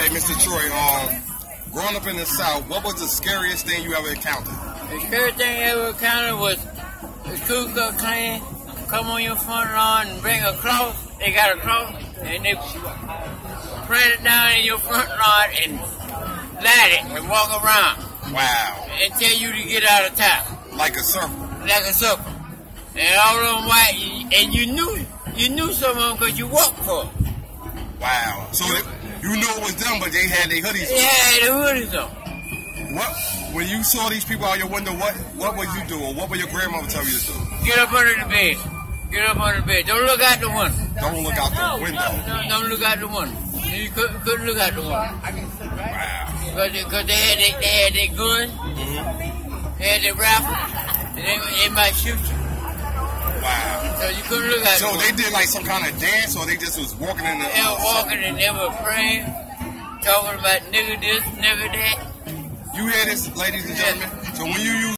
Okay, Mr. Troy, um, growing up in the South, what was the scariest thing you ever encountered? The scariest thing I ever encountered was the Ku Klux Klan come on your front lawn and bring a cross. They got a cross and they plant it down in your front lawn and light it and walk around Wow. and tell you to get out of town Like a circle. like a circle. And all of them white, and you knew you knew some of them because you walked for them. Wow. So they, you knew it was them, but they had their hoodies They on. had the hoodies on. What, when you saw these people out your window, what, what were you doing? What would your grandmother tell you to do? Get up under the bed. Get up under the bed. Don't look out the window. Don't look out the window. No, don't look out the window. You couldn't, couldn't look out the window. Wow. Because they, cause they had they, they had their gun, mm-hmm. they had their rifle, and they, they might shoot you. So you couldn't look out So the they did like some kind of dance, or they just was walking in the. They were uh, walking and they were praying, talking about nigga this, nigga that. You hear this, ladies and gentlemen? So when you use